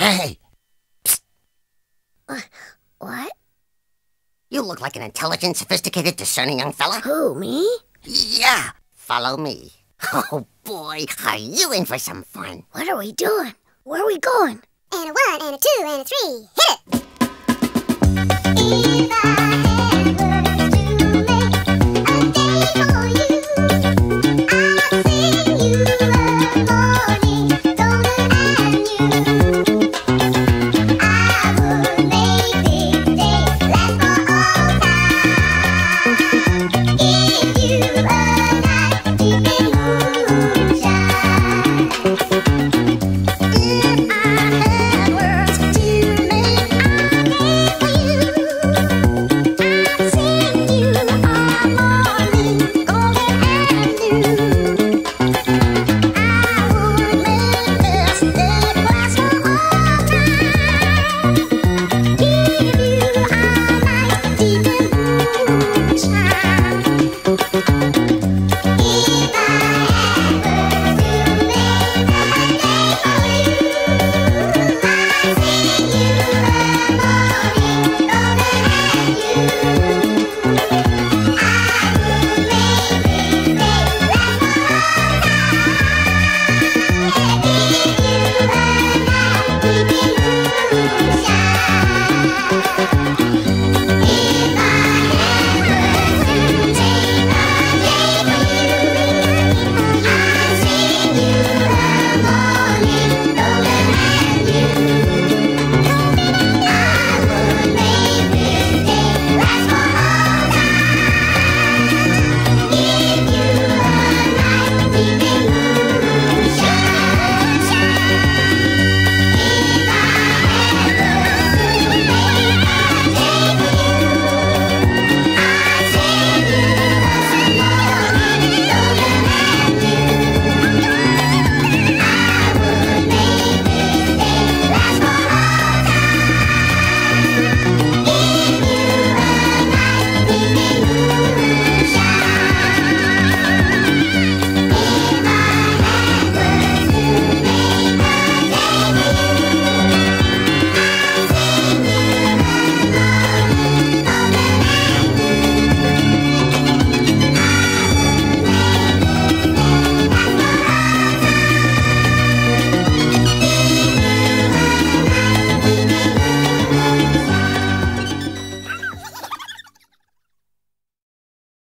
Hey, Psst! What? you look like an intelligent, sophisticated, discerning young fella. Who, me? Yeah, follow me. Oh boy, are you in for some fun? What are we doing? Where are we going? And a one, and a two, and a three. Hit it!